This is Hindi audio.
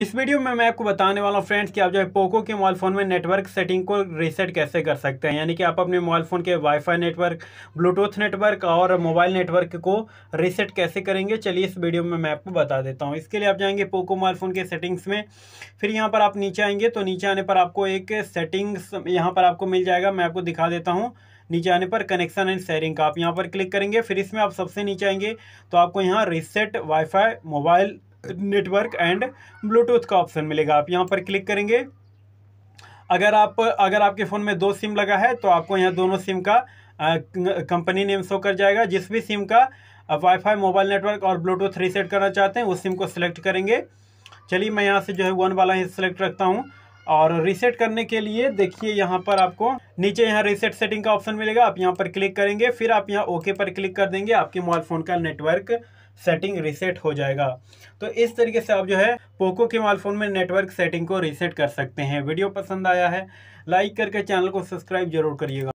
इस वीडियो में मैं आपको बताने वाला हूँ फ्रेंड्स कि आप जो है पोको के मोबाइल फ़ोन में नेटवर्क सेटिंग को रीसेट कैसे कर सकते हैं। यानी कि आप अपने मोबाइल फ़ोन के वाईफाई नेटवर्क, ब्लूटूथ नेटवर्क और मोबाइल नेटवर्क को रीसेट कैसे करेंगे, चलिए इस वीडियो में मैं आपको बता देता हूँ। इसके लिए आप जाएँगे पोको मोबाइल फ़ोन के सेटिंग्स में, फिर यहाँ पर आप नीचे आएँगे तो नीचे आने पर आपको एक सेटिंग्स यहाँ पर आपको मिल जाएगा। मैं आपको दिखा देता हूँ, नीचे आने पर कनेक्शन एंड शेयरिंग का आप यहाँ पर क्लिक करेंगे, फिर इसमें आप सबसे नीचे आएँगे तो आपको यहाँ reset wifi mobile network and Bluetooth का ऑप्शन मिलेगा। आप यहाँ पर क्लिक करेंगे। अगर आप, अगर आपके फ़ोन में दो सिम लगा है तो आपको यहाँ दोनों सिम का कंपनी नेम शो कर जाएगा। जिस भी सिम का वाईफाई मोबाइल नेटवर्क और ब्लूटूथ रीसेट करना चाहते हैं, उस सिम को सिलेक्ट करेंगे। चलिए, मैं यहाँ से जो है वन वाला ही सिलेक्ट रखता हूँ। और रीसेट करने के लिए देखिए यहाँ पर आपको नीचे यहाँ रीसेट सेटिंग का ऑप्शन मिलेगा। आप यहाँ पर क्लिक करेंगे, फिर आप यहाँ ओके पर क्लिक कर देंगे। आपके मोबाइल फ़ोन का नेटवर्क सेटिंग रीसेट हो जाएगा। तो इस तरीके से आप जो है पोको के मोबाइल फ़ोन में नेटवर्क सेटिंग को रीसेट कर सकते हैं। वीडियो पसंद आया है लाइक करके चैनल को सब्सक्राइब ज़रूर करिएगा।